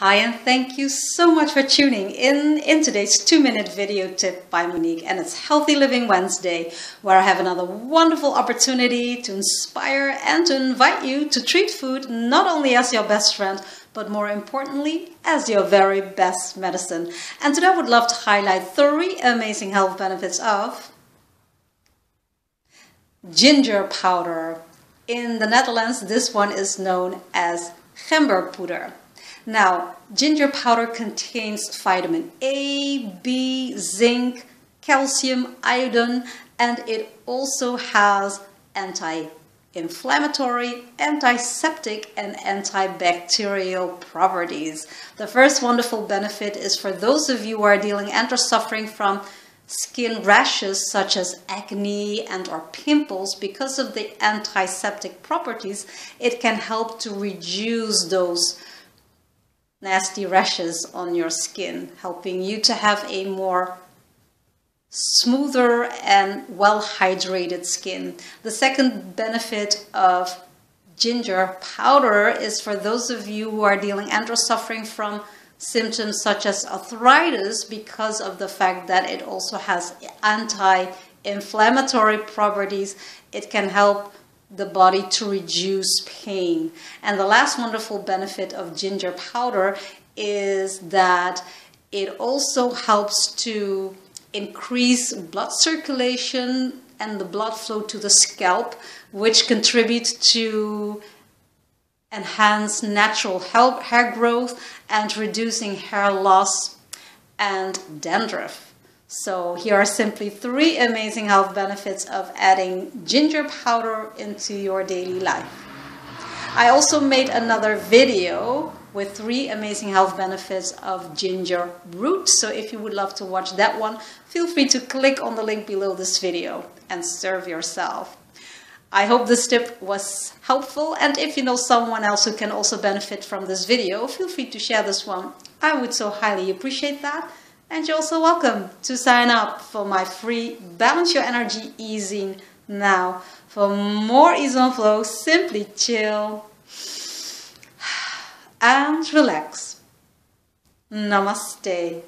Hi and thank you so much for tuning in in today's two minute video tip by Monique and it's Healthy Living Wednesday where I have another wonderful opportunity to inspire and to invite you to treat food not only as your best friend but more importantly as your very best medicine. And today I would love to highlight three amazing health benefits of ginger powder. In the Netherlands this one is known as gemberpoeder. Now, ginger powder contains vitamin A, B, zinc, calcium, iodine, and it also has anti-inflammatory, antiseptic, and antibacterial properties. The first wonderful benefit is for those of you who are dealing and are suffering from skin rashes such as acne and or pimples because of the antiseptic properties it can help to reduce those nasty rashes on your skin, helping you to have a more smoother and well hydrated skin. The second benefit of ginger powder is for those of you who are dealing and or suffering from symptoms such as arthritis because of the fact that it also has anti-inflammatory properties. It can help the body to reduce pain. And the last wonderful benefit of ginger powder is that it also helps to increase blood circulation and the blood flow to the scalp, which contribute to enhance natural hair growth and reducing hair loss and dandruff. So here are simply three amazing health benefits of adding ginger powder into your daily life. I also made another video with three amazing health benefits of ginger root. So if you would love to watch that one, feel free to click on the link below this video and serve yourself. I hope this tip was helpful and if you know someone else who can also benefit from this video, feel free to share this one. I would so highly appreciate that. And you're also welcome to sign up for my free Balance Your Energy Easing Now. For more Ease on Flow, simply chill and relax. Namaste.